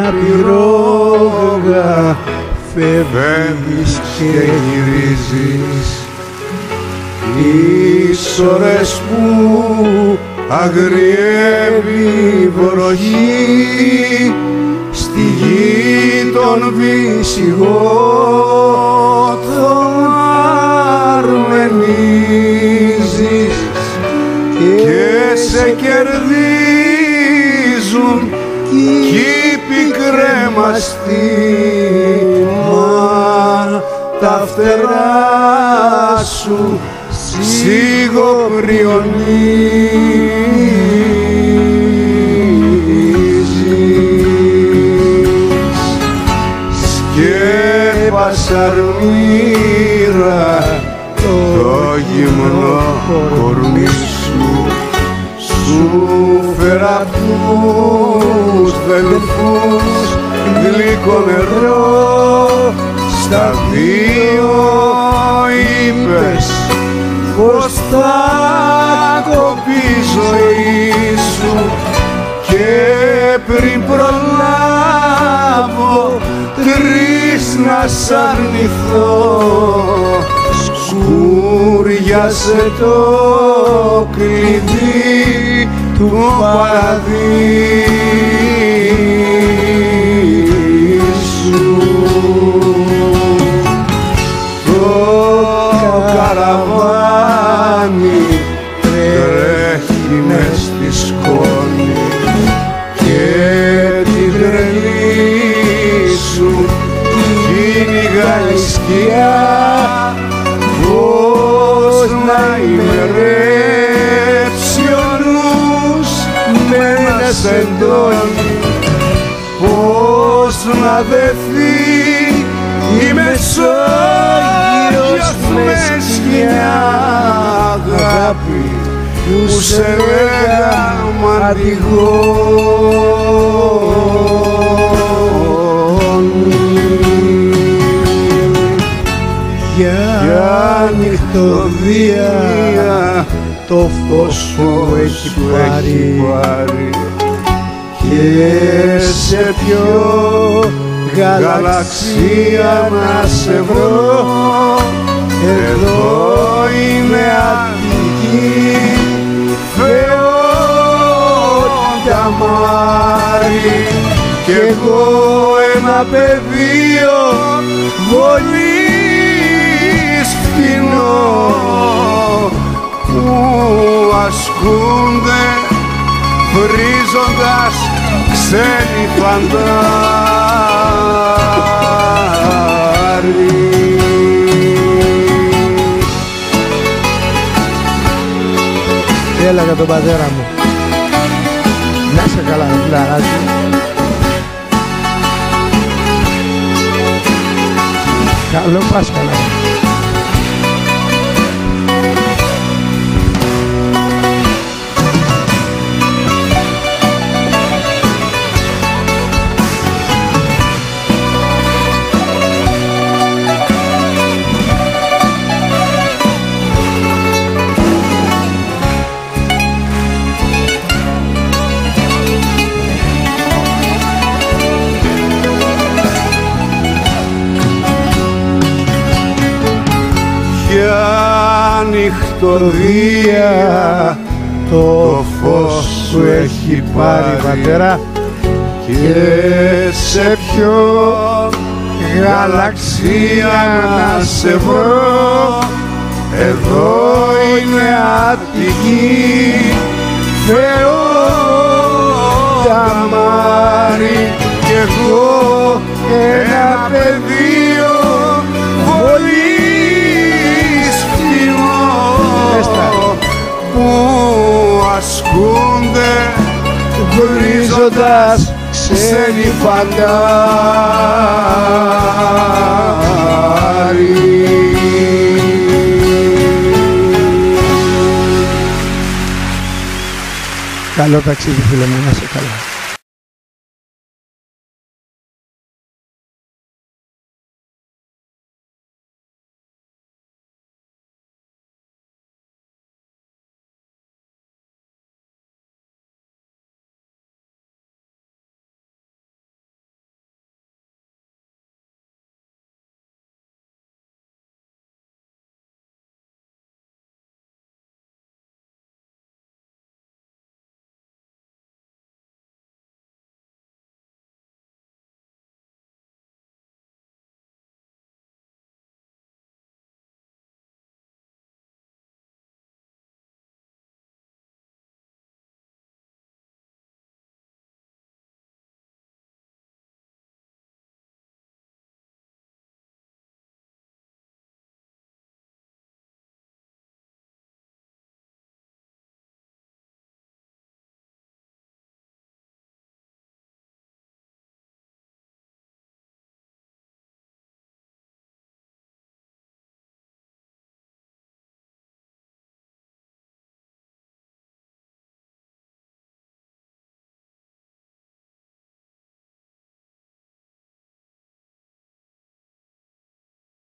μια πυρόγα φεύγεις και γυρίζεις. Τις ώρες που αγριεύει η βροχή στη γη των βυσιγότων πικρέμαστοι μα τα φτερά σου σιγοπριονίζεις σκέπασα αρμύρα το γυμνό κορμί σου σου φέρα τους δελφούς γλυκό νερό στα δύο είπες πως θα κοπεί η ζωή σου. Και πριν προλάβω τρεις να σ' αρνηθώ σκούριασε το κλειδί του παραδείσου. Το καραβάνι τρέχει μες στη σκόνη ένα σεντόνι πως να δεθεί η Μεσόγειος μες σκιά αγάπη που σε λέγα μαντιγόνι για νυχτοδία το φως σου έχει πάρει και σε ποιο γαλαξία να σε βρω εδώ είναι Αττική Θεόντα Μάρη κι εγώ ένα πεδίο βολής φτηνό που ασκούνται βρίζοντας ξένοι φαντάροι. Έλα για τον πατέρα μου; Να σε καλά, ρε φιλαράκι. Καλό Πάσχαλα. Νυχτοδία το φως σου έχει πάρει πατέρα. Και σε ποιο γαλαξία να σε βρω. Εδώ είναι Αττική Θεόντα Μάρη κι εγώ βρίζοντας ξένοι φαντάροι. Καλό ταξίδι φίλε μου, να σε καλά.